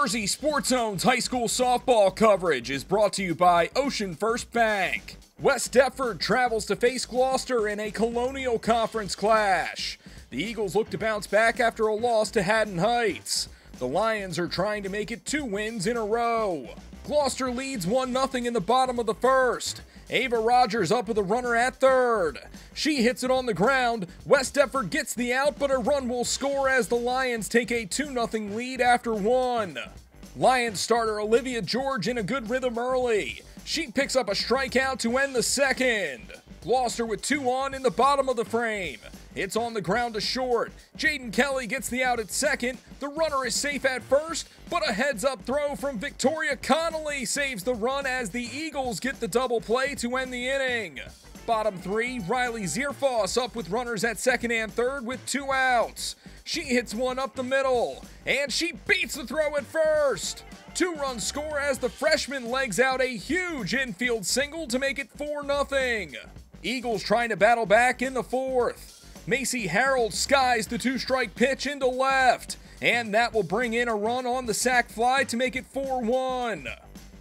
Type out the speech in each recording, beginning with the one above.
Jersey Sports Zone's high school softball coverage is brought to you by Ocean First Bank. West Deptford travels to face Gloucester in a Colonial Conference clash. The Eagles look to bounce back after a loss to Haddon Heights. The Lions are trying to make it two wins in a row. Gloucester leads 1 0 in the bottom of the first. Ava Rogers up with a runner at third. She hits it on the ground. West Deptford gets the out, but a run will score as the Lions take a 2 0 lead after one. Lions starter Olivia George in a good rhythm early. She picks up a strikeout to end the second. Gloucester with two on in the bottom of the frame. It's on the ground to short. Jaden Kelly gets the out at second. The runner is safe at first, but a heads up throw from Victoria Connolly saves the run as the Eagles get the double play to end the inning. Bottom three, Rylie Zearfoss up with runners at second and third with two outs. She hits one up the middle, and she beats the throw at first. Two run score as the freshman legs out a huge infield single to make it 4 0. Eagles trying to battle back in the fourth. Macy Harold skies the two strike pitch into left, and that will bring in a run on the sac fly to make it 4 1.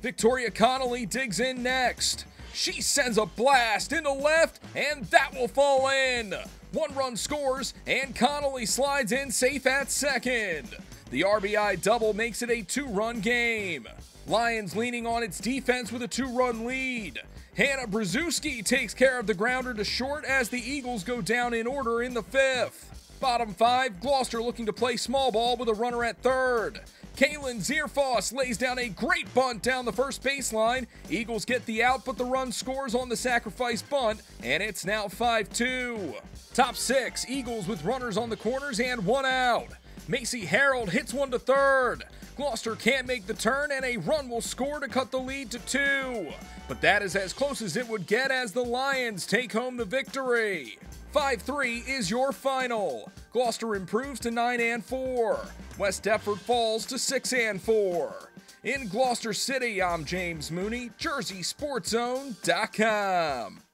Victoria Connolly digs in next. She sends a blast into left, and that will fall in. One run scores, and Connolly slides in safe at second. The RBI double makes it a two run game. Lions leaning on its defense with a two run lead. Hannah Brzezinski takes care of the grounder to short as the Eagles go down in order in the fifth. Bottom five, Gloucester looking to play small ball with a runner at third. Kaylin Zearfoss lays down a great bunt down the first baseline. Eagles get the out, but the run scores on the sacrifice bunt, and it's now 5 2. Top six, Eagles with runners on the corners and one out. Macy Harold hits one to third. Gloucester can't make the turn, and a run will score to cut the lead to two. But that is as close as it would get as the Lions take home the victory. 5 3 is your final. Gloucester improves to 9 and 4. West Deptford falls to 6 and 4. In Gloucester City, I'm James Mooney, JerseySportsZone.com.